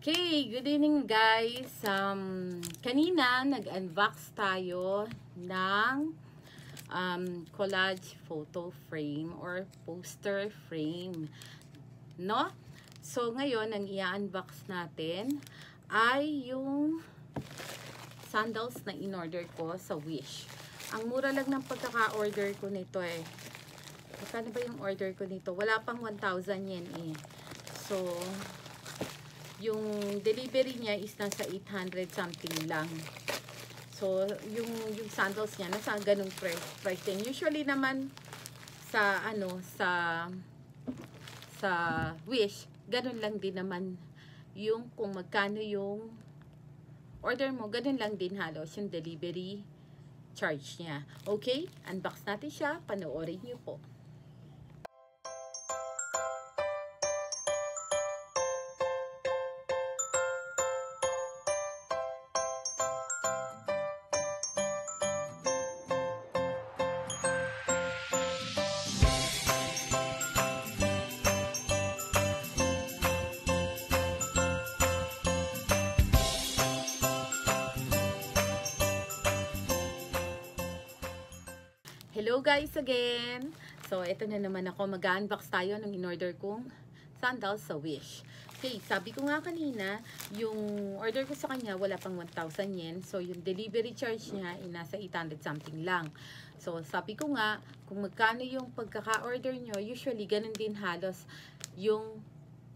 Okay, good evening guys. Um, kanina nag-unbox tayo ng um, collage photo frame or poster frame. No? So ngayon, ang i-unbox natin ay yung sandals na in-order ko sa Wish. Ang mura lang ng pagkaka-order ko nito eh. Magkano ba yung order ko nito? Wala pang 1,000 yen eh. So, yung delivery niya is nasa 800 something lang. So, yung, yung sandals niya, nasa ganung price, pricing. Usually naman, sa, ano, sa, sa Wish, ganun lang din naman yung kung magkano yung order mo, ganun lang din halos yung delivery charge niya. Okay? Unbox natin siya. Panoorin niyo po. Hello guys again! So, ito na naman ako. Mag-unbox tayo ng in-order kong sandals sa Wish. Okay, sabi ko nga kanina, yung order ko sa kanya, wala pang 1,000 yen. So, yung delivery charge niya, ay nasa 800 something lang. So, sabi ko nga, kung magkano yung pagkaka-order nyo, usually, ganun din halos yung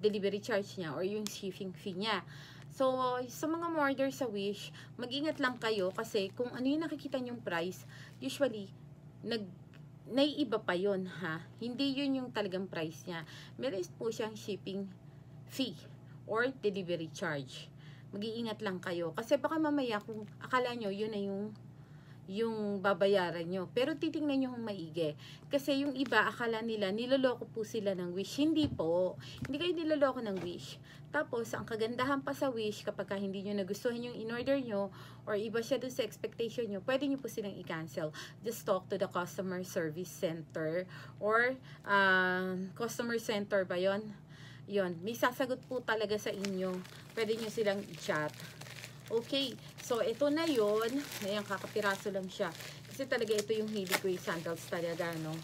delivery charge niya or yung shipping fee niya. So, sa mga order sa Wish, mag-ingat lang kayo kasi kung ano yung nakikita nyong price, usually, nag naiiba pa yon ha. Hindi yun yung talagang price niya. Meron po siyang shipping fee or delivery charge. Mag-iingat lang kayo. Kasi baka mamaya kung akala nyo yun na yung yung babayaran nyo. Pero titingnan nyo kung maigi. Kasi yung iba, akala nila, niloloko po sila ng wish. Hindi po. Hindi kayo niloloko ng wish. Tapos, ang kagandahan pa sa wish, kapag ka hindi nyo nagustuhan yung in-order nyo, or iba siya dun sa expectation nyo, pwede nyo po silang i-cancel. Just talk to the customer service center, or uh, customer center ba yon yon may sasagot po talaga sa inyo. Pwede nyo silang i-chat. Okay, so ito na yon Ayan, kakapiraso lang siya. Kasi talaga ito yung hilig ko yung sandals talaga, no?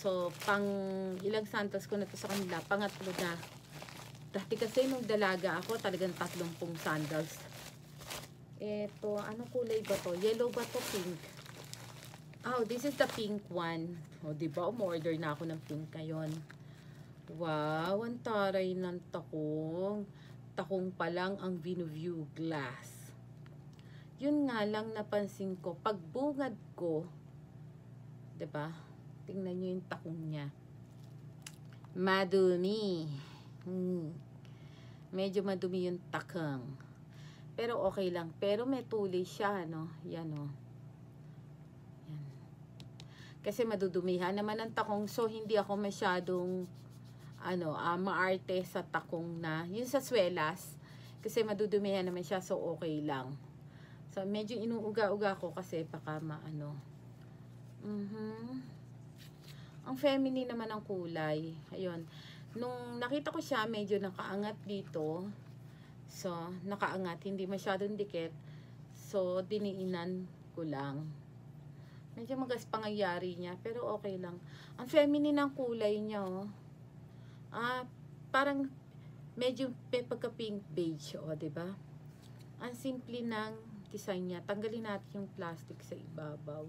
So, pang ilang sandals ko na to sa kanila. Pangatlo na. Dati kasi nung dalaga ako, talagang tatlong pong sandals. Ito, anong kulay ba to? Yellow ba to? Pink? Oh, this is the pink one. O, oh, diba? Umorder na ako ng pink ngayon. Wow, ang taray ng takong. Takong pa lang ang view glass yun nga lang napansin ko, pag bungad ko, ba diba? Tingnan nyo yung takong niya. Madumi. Hmm. Medyo madumi yung takang. Pero okay lang. Pero may tuloy siya, no? Yan, no? Yan. Kasi madudumihan naman ang takong. So, hindi ako masyadong ano, uh, maarte sa takong na, yun sa swelas. Kasi madudumihan naman siya, so okay lang. So, medyo inuuga-uga ko kasi baka maano. Mm ang feminine naman ang kulay. Ayun. Nung nakita ko siya, medyo nakaangat dito. So, nakaangat. Hindi masyadong dikit. So, diniinan ko lang. Medyo magas pangyayari niya. Pero okay lang. Ang feminine ang kulay niya, oh. Ah, parang medyo pagka-pink beige, oh, ba? Ang simple ng design niya. Tanggalin natin yung plastic sa ibabaw.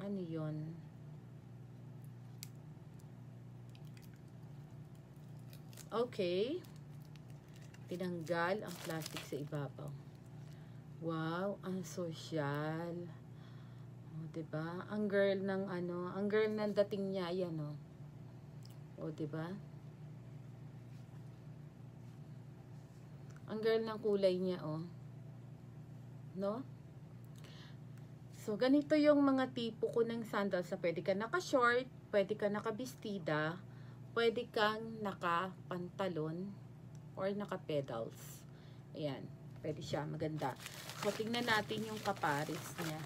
Ano yon? Okay. Tinanggal ang plastic sa ibabaw. Wow, ang social. O, oh, diba? Ang girl ng ano, ang girl ng dating niya, yan o. Oh. O, diba? Ang girl ng kulay niya, oh. No? So, ganito yung mga tipo ko ng sandals na pwede ka naka-short, pwede ka naka-bestida, pwede kang naka-pantalon, or naka-pedals. Ayan. Pwede siya. Maganda. So, tingnan natin yung kaparis niya.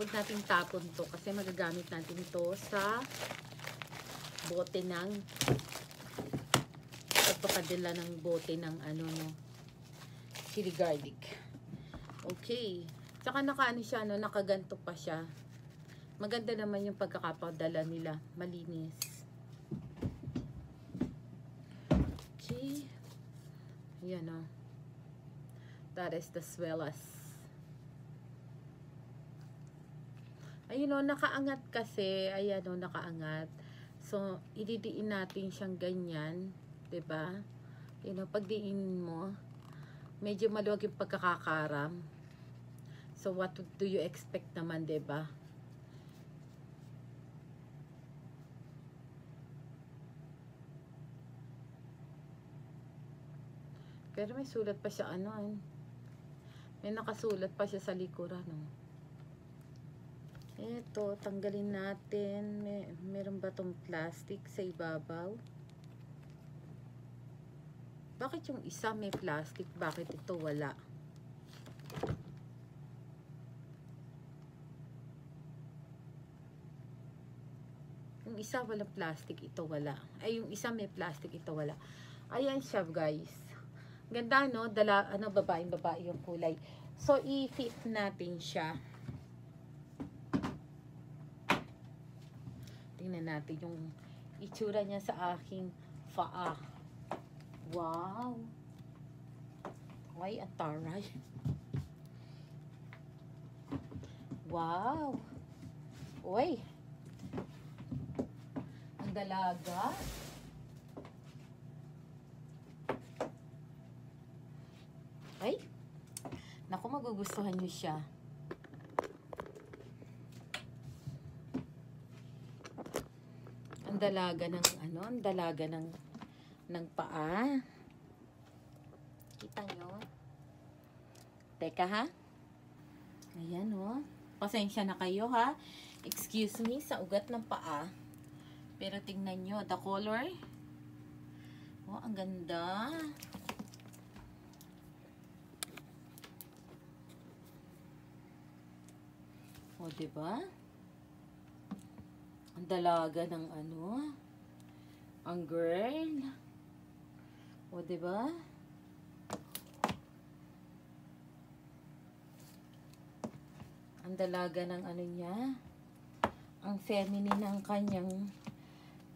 Huwag natin tapon to kasi magagamit natin ito sa bote ng pagpapadala ng bote ng ano no chili garlic. Okay. Tsaka nakaano siya, no, nakaganto pa siya. Maganda naman yung pagkakapadala nila. Malinis. Okay. Yan o. That is the swellas. Ayun o, nakaangat kasi. Ayan o, nakaangat. So, ididiin natin siyang ganyan. ba? You know, pagdiin mo, medyo maluwag yung pagkakakaram. So, what do you expect naman, ba? Pero may sulat pa siya, ano, eh. May nakasulat pa siya sa likuran, no? Ito, tanggalin natin. May, meron ba tong plastic sa ibabaw? Bakit yung isa may plastic? Bakit ito wala? Yung isa wala plastic, ito wala. Ay, yung isa may plastic, ito wala. Ayan siya, guys. Ganda, no? Dala, ano, babaeng babae yung kulay. So, i-fit natin siya. Tingnan natin yung itsura niya sa aking faa. Wow! Ay, ang taray. Wow! Uy! Ang dalaga. Ay! Naku, magugustuhan niyo siya. Dalaga ng ano, ang dalaga ng ng paa. Kita nyo? Teka ha. Ayan o. Oh. Pasensya na kayo ha. Excuse me sa ugat ng paa. Pero tingnan nyo, the color. Oh, ang ganda. O, oh, diba? Ang dalaga ng ano. Ang girl. O, diba? Ang dalaga ng ano niya. Ang feminine ng kanyang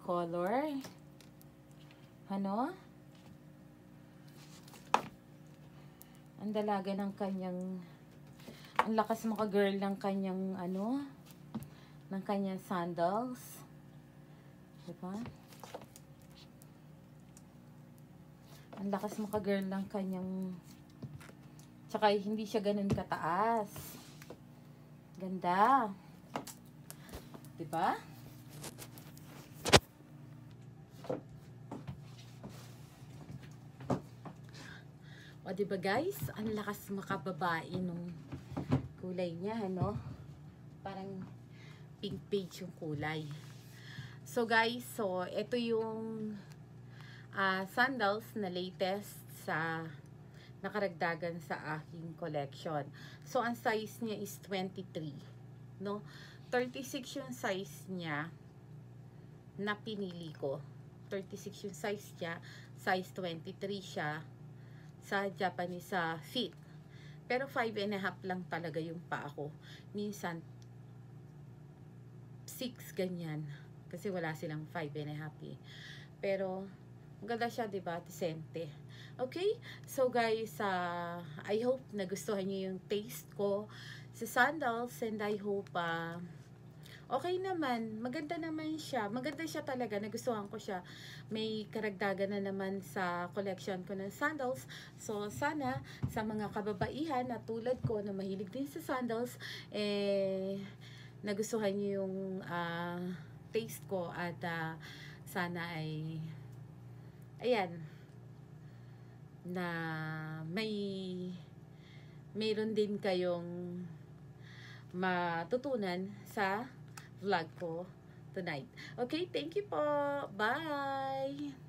color. Ano? Ang dalaga ng kanyang ang lakas mga girl ng kanyang ano ng kanyang sandals. Diba? Ang lakas maka girl ng kanyang tsaka hindi siya ganun kataas. Ganda. Diba? O, diba guys? Ang lakas makababae nung kulay niya, ano? Parang pink page yung kulay. So guys, so ito yung uh, sandals na latest sa nakaragdagan sa aking collection. So ang size niya is 23, no? 36 yung size niya na pinili ko. 36 yung size niya, size 23 siya sa Japanese sa uh, fit. Pero 5 and a half lang talaga yung pa ako. Minsan, 6 ganyan. Kasi wala silang 5 and a half eh. Pero, maganda siya, di ba? Decente. Okay? So guys, uh, I hope nagustuhan niyo yung taste ko sa sandals and I hope uh, okay naman. Maganda naman siya. Maganda siya talaga. Nagustuhan ko siya. May karagdagan na naman sa collection ko ng sandals. So, sana sa mga kababaihan na tulad ko na mahilig din sa sandals, eh, nagustuhan niyo yung uh, taste ko at uh, sana ay ayan na may mayroon din kayong matutunan sa vlog ko tonight. Okay, thank you po. Bye!